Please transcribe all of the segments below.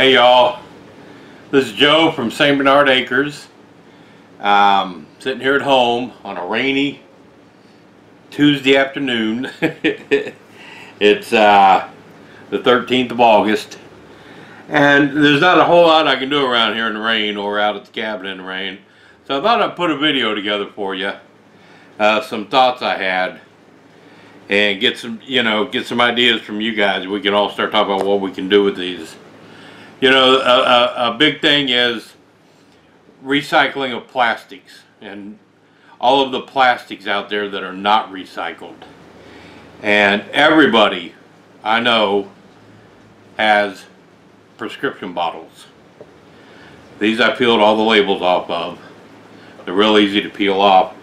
Hey y'all, this is Joe from St. Bernard Acres. Um, sitting here at home on a rainy Tuesday afternoon. it's uh, the 13th of August. And there's not a whole lot I can do around here in the rain or out at the cabin in the rain. So I thought I'd put a video together for you. Uh, some thoughts I had. And get some, you know, get some ideas from you guys. We can all start talking about what we can do with these. You know, a, a, a big thing is recycling of plastics and all of the plastics out there that are not recycled. And everybody I know has prescription bottles. These I peeled all the labels off of. They're real easy to peel off.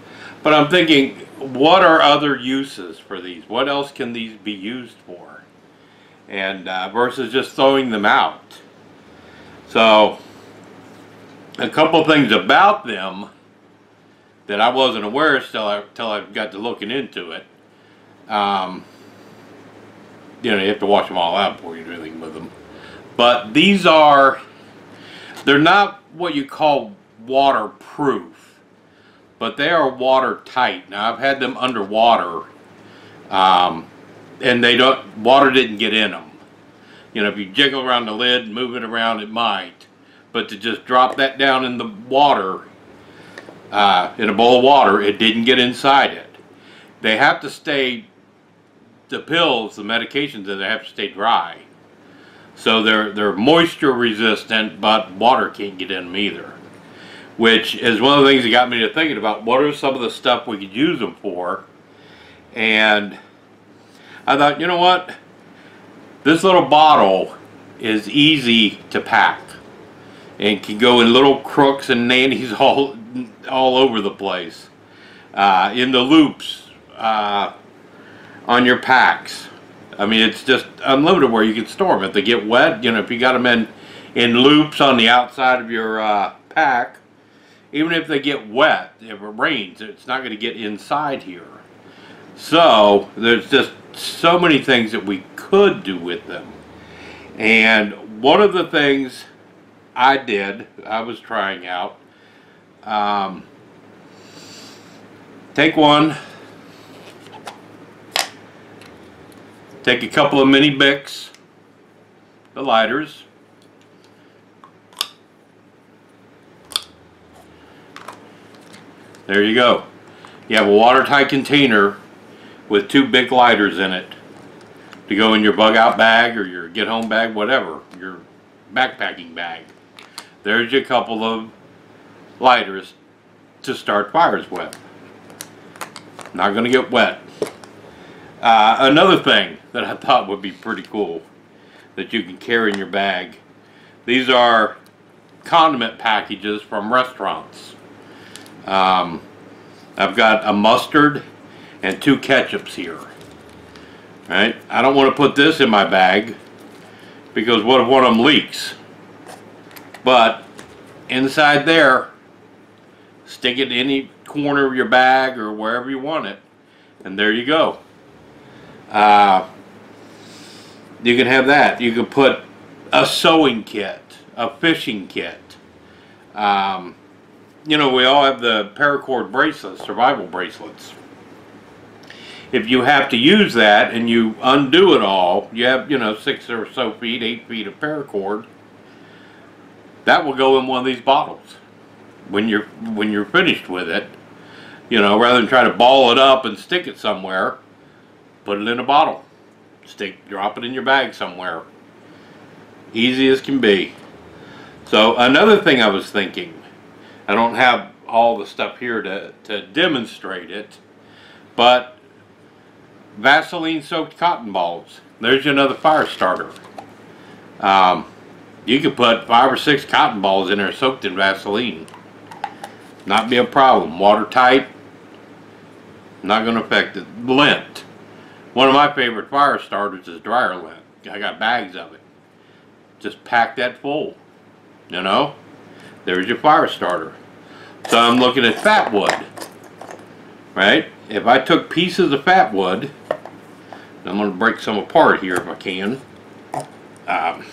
But I'm thinking, what are other uses for these? What else can these be used for? And uh, versus just throwing them out. So, a couple things about them that I wasn't aware of until I, till I got to looking into it. Um, you know, you have to wash them all out before you do anything with them. But these are, they're not what you call waterproof, but they are watertight. Now, I've had them underwater, um, and they don't, water didn't get in them. You know, if you jiggle around the lid move it around, it might. But to just drop that down in the water, uh, in a bowl of water, it didn't get inside it. They have to stay, the pills, the medications, they have to stay dry. So they're, they're moisture resistant, but water can't get in them either. Which is one of the things that got me to thinking about what are some of the stuff we could use them for. And I thought, you know what? This little bottle is easy to pack and can go in little crooks and nannies all all over the place. Uh, in the loops uh, on your packs. I mean, it's just unlimited where you can store them. If they get wet, you know, if you got them in, in loops on the outside of your uh, pack, even if they get wet, if it rains, it's not going to get inside here. So, there's just so many things that we could do with them. And one of the things I did, I was trying out, um, take one, take a couple of mini Bics, the lighters, there you go. You have a watertight container with two Bic lighters in it to go in your bug out bag or your get home bag, whatever, your backpacking bag. There's a couple of lighters to start fires with. Not going to get wet. Uh, another thing that I thought would be pretty cool that you can carry in your bag. These are condiment packages from restaurants. Um, I've got a mustard and two ketchups here. Right? I don't want to put this in my bag because what if one of them leaks? But inside there, stick it in any corner of your bag or wherever you want it, and there you go. Uh, you can have that. You can put a sewing kit, a fishing kit. Um, you know, we all have the paracord bracelets, survival bracelets. If you have to use that and you undo it all, you have, you know, six or so feet, eight feet of paracord, that will go in one of these bottles when you're when you're finished with it. You know rather than try to ball it up and stick it somewhere put it in a bottle. Stick drop it in your bag somewhere. Easy as can be. So another thing I was thinking I don't have all the stuff here to, to demonstrate it but Vaseline soaked cotton balls there's another fire starter um, you could put five or six cotton balls in there soaked in Vaseline not be a problem. Watertight, not going to affect it. Lint. One of my favorite fire starters is dryer lint. I got bags of it. Just pack that full. You know? There's your fire starter. So I'm looking at fat wood. Right? If I took pieces of fat wood, I'm going to break some apart here if I can. Um,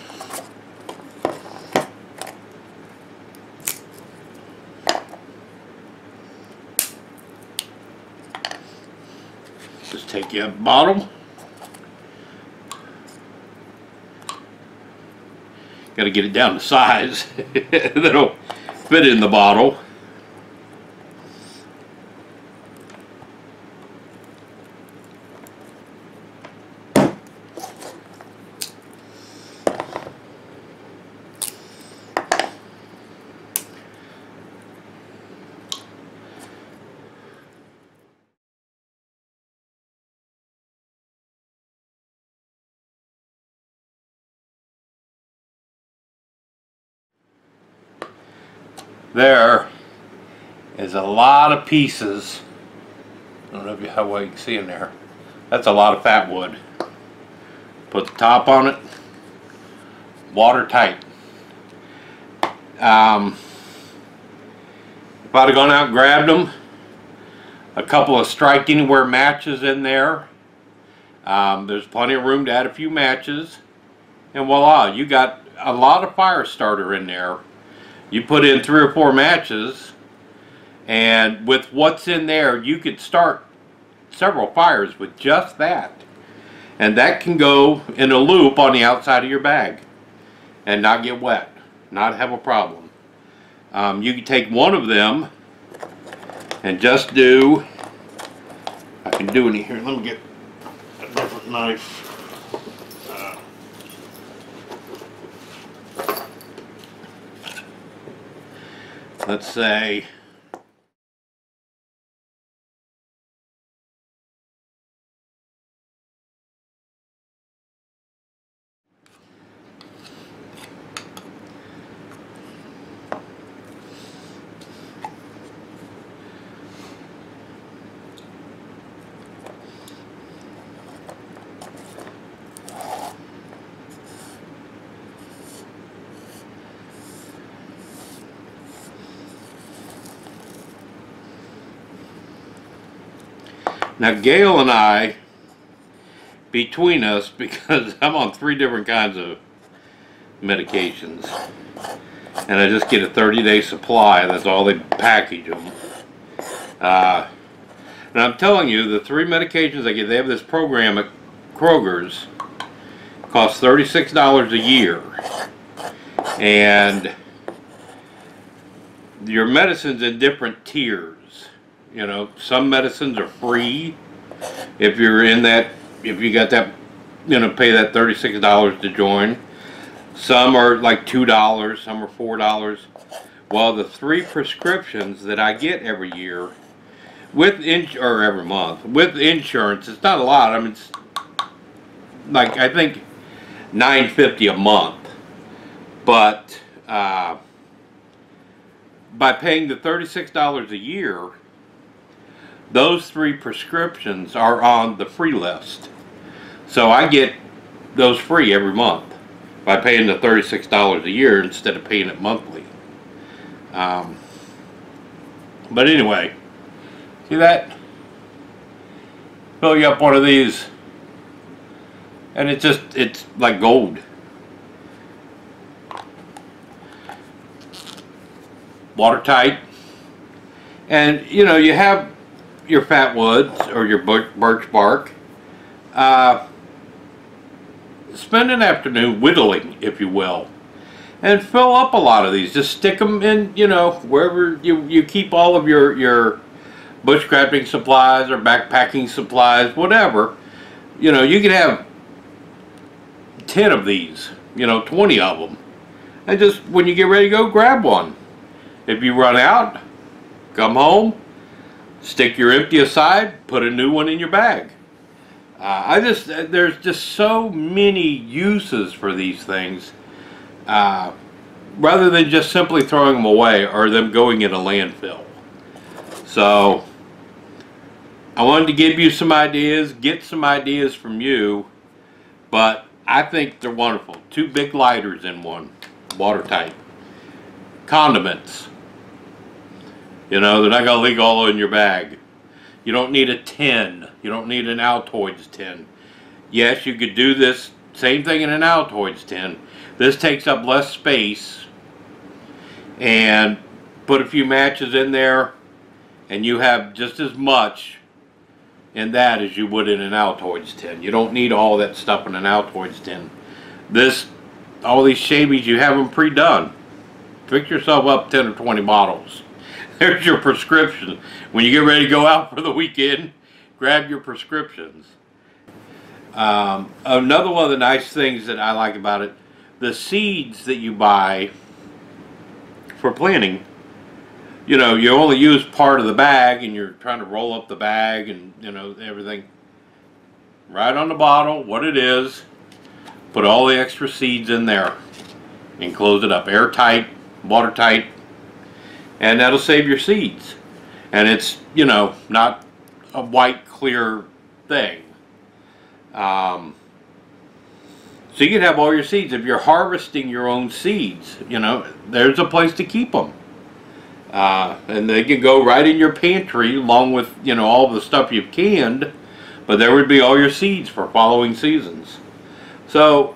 just take your bottle. Got to get it down to size that'll fit in the bottle. There is a lot of pieces. I don't know if you how well you can see in there. That's a lot of fat wood. Put the top on it. Watertight. Um, if I'd have gone out and grabbed them, a couple of strike anywhere matches in there. Um, there's plenty of room to add a few matches. And voila, you got a lot of fire starter in there. You put in three or four matches, and with what's in there, you could start several fires with just that. And that can go in a loop on the outside of your bag and not get wet, not have a problem. Um, you can take one of them and just do, I can do any here, let me get a different knife. Let's say Now Gail and I, between us, because I'm on three different kinds of medications, and I just get a 30 day supply, that's all they package them. Uh, and I'm telling you, the three medications I get, they have this program at Kroger's, costs $36 a year. And your medicine's in different tiers. You know, some medicines are free if you're in that, if you got that, you know, pay that $36 to join. Some are like $2, some are $4. Well, the three prescriptions that I get every year with ins or every month with insurance, it's not a lot. I mean, it's like I think 950 a month, but uh, by paying the $36 a year, those three prescriptions are on the free list. So I get those free every month by paying the $36 a year instead of paying it monthly. Um, but anyway, see that? Fill you up one of these and it's just, it's like gold. Watertight. And, you know, you have your fat woods or your birch bark. Uh, spend an afternoon whittling, if you will. And fill up a lot of these. Just stick them in, you know, wherever you, you keep all of your, your bushcrafting supplies or backpacking supplies, whatever. You know, you can have 10 of these, you know, 20 of them. And just when you get ready to go, grab one. If you run out, come home, stick your empty aside, put a new one in your bag. Uh, I just, uh, there's just so many uses for these things. Uh, rather than just simply throwing them away or them going in a landfill. So, I wanted to give you some ideas, get some ideas from you, but I think they're wonderful. Two Bic lighters in one, watertight. Condiments. You know, they're not going to leak all in your bag. You don't need a tin. You don't need an Altoids tin. Yes, you could do this same thing in an Altoids tin. This takes up less space and put a few matches in there and you have just as much in that as you would in an Altoids tin. You don't need all that stuff in an Altoids tin. This, all these shamies, you have them pre-done. Fix yourself up 10 or 20 bottles. There's your prescription. When you get ready to go out for the weekend, grab your prescriptions. Um, another one of the nice things that I like about it, the seeds that you buy for planting, you know, you only use part of the bag and you're trying to roll up the bag and, you know, everything. Right on the bottle, what it is, put all the extra seeds in there and close it up airtight, watertight, and that'll save your seeds. And it's, you know, not a white clear thing. Um, so you can have all your seeds. If you're harvesting your own seeds, you know, there's a place to keep them. Uh, and they can go right in your pantry along with, you know, all the stuff you've canned. But there would be all your seeds for following seasons. So,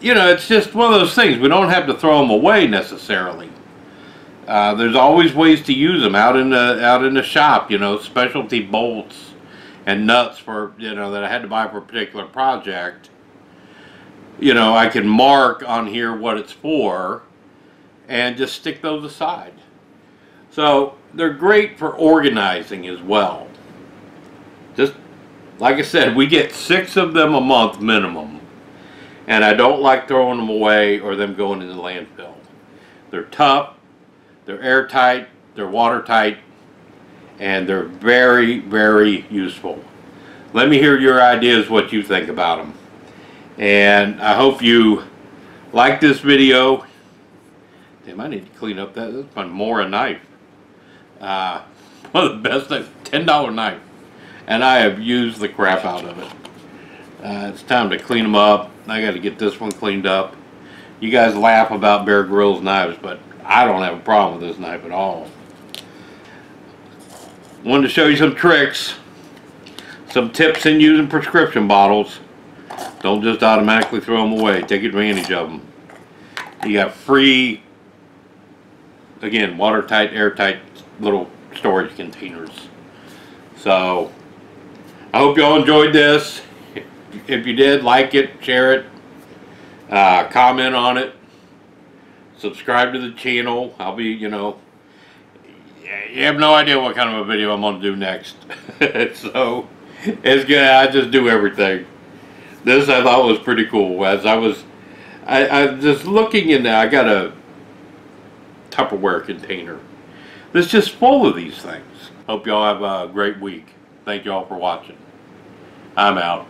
you know, it's just one of those things. We don't have to throw them away necessarily. Uh, there's always ways to use them out in the out in the shop. You know, specialty bolts and nuts for you know that I had to buy for a particular project. You know, I can mark on here what it's for, and just stick those aside. So they're great for organizing as well. Just like I said, we get six of them a month minimum, and I don't like throwing them away or them going in the landfill. They're tough they're airtight, they're watertight, and they're very, very useful. Let me hear your ideas, what you think about them. And I hope you like this video. Damn, I need to clean up that. That's my Mora knife. Uh, one of the best $10 knife. And I have used the crap out of it. Uh, it's time to clean them up. I got to get this one cleaned up. You guys laugh about Bear Grylls knives, but I don't have a problem with this knife at all. Wanted to show you some tricks, some tips in using prescription bottles. Don't just automatically throw them away. Take advantage of them. You got free, again, watertight, airtight little storage containers. So, I hope y'all enjoyed this. If you did, like it, share it, uh, comment on it subscribe to the channel. I'll be, you know, you have no idea what kind of a video I'm going to do next. so, it's good. I just do everything. This I thought was pretty cool. As I was, I, I just looking in there, I got a Tupperware container that's just full of these things. Hope y'all have a great week. Thank y'all for watching. I'm out.